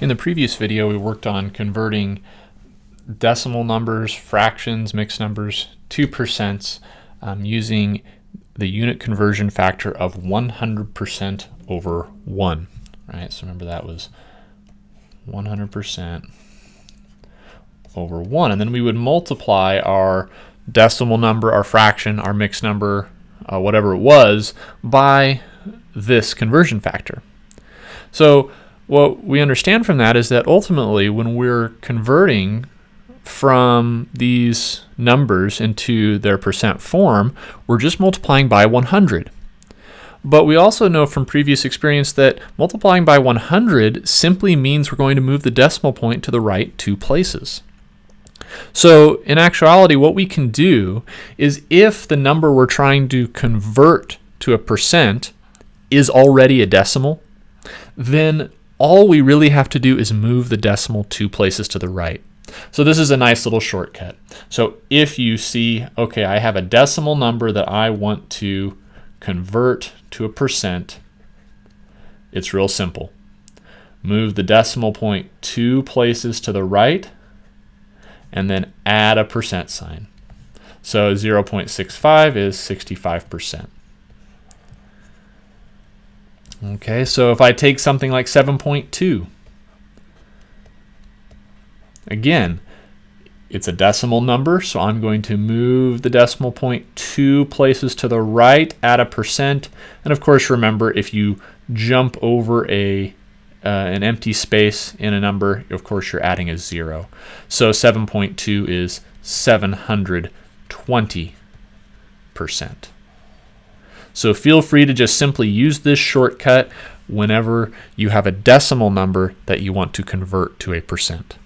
In the previous video, we worked on converting decimal numbers, fractions, mixed numbers to percents um, using the unit conversion factor of 100% over 1. Right, so remember that was 100% over 1. And then we would multiply our decimal number, our fraction, our mixed number, uh, whatever it was, by this conversion factor. So what we understand from that is that ultimately when we're converting from these numbers into their percent form, we're just multiplying by 100. But we also know from previous experience that multiplying by 100 simply means we're going to move the decimal point to the right two places. So in actuality, what we can do is if the number we're trying to convert to a percent is already a decimal, then all we really have to do is move the decimal two places to the right. So this is a nice little shortcut. So if you see, okay, I have a decimal number that I want to convert to a percent, it's real simple. Move the decimal point two places to the right and then add a percent sign. So 0.65 is 65%. Okay, so if I take something like 7.2, again, it's a decimal number, so I'm going to move the decimal point two places to the right, add a percent, and of course remember if you jump over a uh, an empty space in a number, of course you're adding a zero. So 7.2 is 720 percent. So feel free to just simply use this shortcut whenever you have a decimal number that you want to convert to a percent.